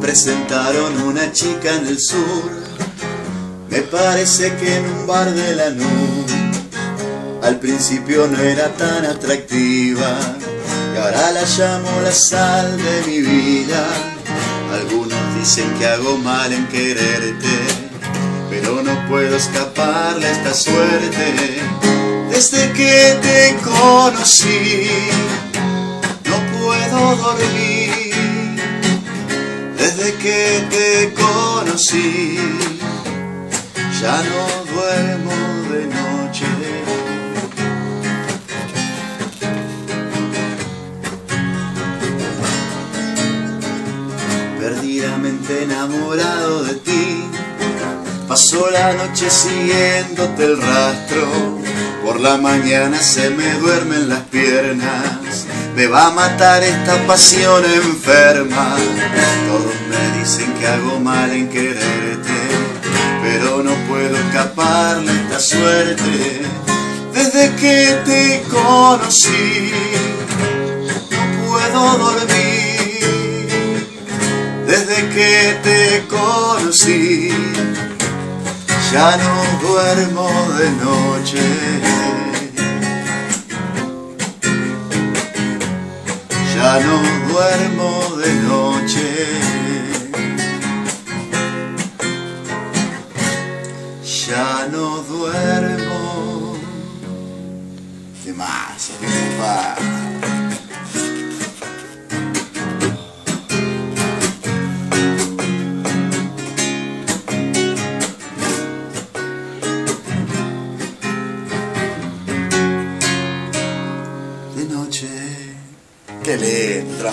presentaron una chica en el sur. Me parece que en un bar de la nube al principio no era tan atractiva y ahora la llamo la sal de mi vida. Algunos dicen que hago mal en quererte, pero no puedo escaparle a esta suerte. Desde que te conocí, no puedo dormir. Que te conocí, ya no duermo de noche. Perdidamente enamorado de ti, pasó la noche siguiéndote el rastro. Por la mañana se me duermen las piernas, me va a matar esta pasión enferma. Todos me dicen que hago mal en quererte, pero no puedo escaparle esta suerte. Desde que te conocí, no puedo dormir. Desde que te conocí, ya no duermo de noche. Ya no duermo de noche. Ya no duermo de más. De noche. Qué lindo,